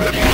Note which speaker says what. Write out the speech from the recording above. Speaker 1: Okay.